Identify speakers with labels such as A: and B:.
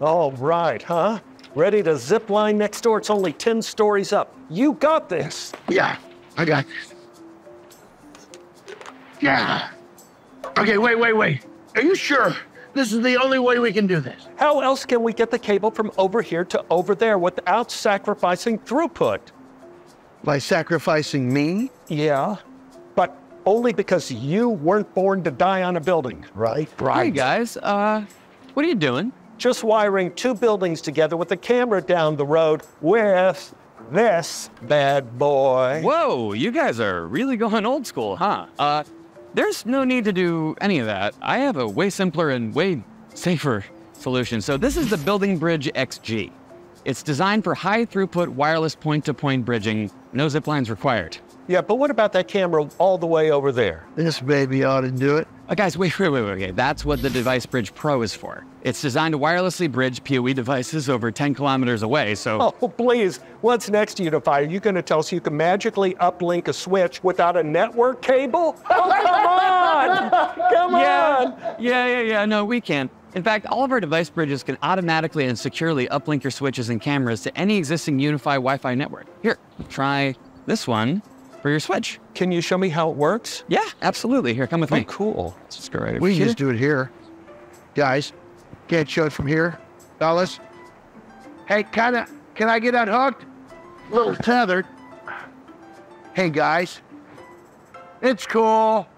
A: All right, huh? Ready to zip line next door? It's only 10 stories up. You got this.
B: Yeah, I got this. Yeah. Okay, wait, wait, wait. Are you sure this is the only way we can do this?
A: How else can we get the cable from over here to over there without sacrificing throughput?
B: By sacrificing me?
A: Yeah, but only because you weren't born to die on a building, right? Right.
C: Hey guys, uh, what are you doing?
A: Just wiring two buildings together with a camera down the road with this bad boy.
C: Whoa, you guys are really going old school, huh? Uh, there's no need to do any of that. I have a way simpler and way safer solution. So this is the Building Bridge XG. It's designed for high throughput wireless point-to-point bridging, no zip lines required.
A: Yeah, but what about that camera all the way over there?
B: This baby ought to do it.
C: Uh, guys, wait, wait, wait, wait, okay. That's what the Device Bridge Pro is for. It's designed to wirelessly bridge PoE devices over 10 kilometers away, so...
A: Oh, please. What's next, UniFi? Are You going to tell us you can magically uplink a switch without a network cable? Oh, come on! Come
C: yeah,
A: on!
C: yeah, yeah, yeah, no, we can. In fact, all of our device bridges can automatically and securely uplink your switches and cameras to any existing UniFi Wi-Fi network. Here, try this one for your switch.
A: Can you show me how it works?
C: Yeah, absolutely. Here, come with
A: Oh,
C: me.
A: cool.
C: Let's just go right over
B: We just do it here. Guys, can't show it from here. Fellas. Hey, kinda, can I get unhooked? A little tethered. Hey, guys. It's cool.